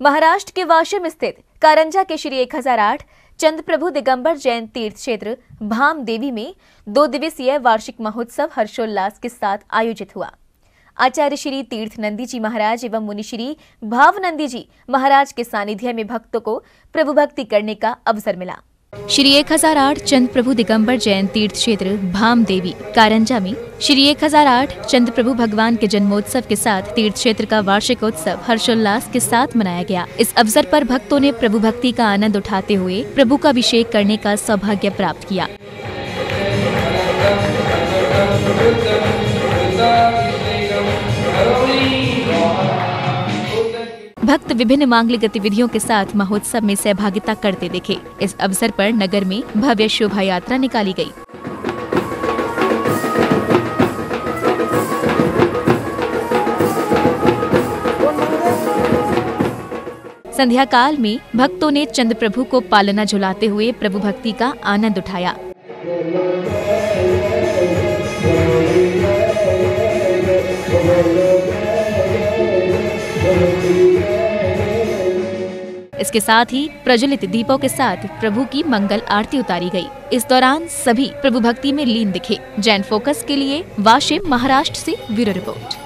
महाराष्ट्र के वाशिम स्थित कारंजा के श्री 1008 चंद प्रभु दिगंबर जैन तीर्थ क्षेत्र, भाम देवी में दो दिवसीय वार्षिक महोत्सव हर्षोल्लास के साथ आयोजित हुआ। आचार्य श्री तीर्थ नंदी जी महाराज एवं मुनि श्री भाव नंदी जी महाराज के सानिध्य में भक्तों को प्रभु भक्ति करने का अवसर मिला। श्री एक हज़ार आठ चंद प्रभु दिगंबर जैन तीर्थ क्षेत्र, भाम देवी कारंजा में श्री एक हज़ार आठ चंद प्रभु भगवान के जन्मोत्सव के साथ तीर्थ क्षेत्र का वार्षिक उत्सव हर्षोल्लास के साथ मनाया गया। इस अवसर पर भक्तों ने प्रभु भक्ति का आनंद उठाते हुए प्रभु का अभिषेक करने का सौभाग्य प्राप्त किया। भक्त विभिन्न मांगलिक गतिविधियों के साथ महोत्सव में सहभागिता करते दिखे। इस अवसर पर नगर में भव्य शोभा यात्रा निकाली गई। संध्या काल में भक्तों ने चंद्र प्रभु को पालना झुलाते हुए प्रभु भक्ति का आनंद उठाया। इसके साथ ही प्रज्वलित दीपों के साथ प्रभु की मंगल आरती उतारी गई। इस दौरान सभी प्रभु भक्ति में लीन दिखे जैन फोकस के लिए वाशिम महाराष्ट्र से ब्यूरो रिपोर्ट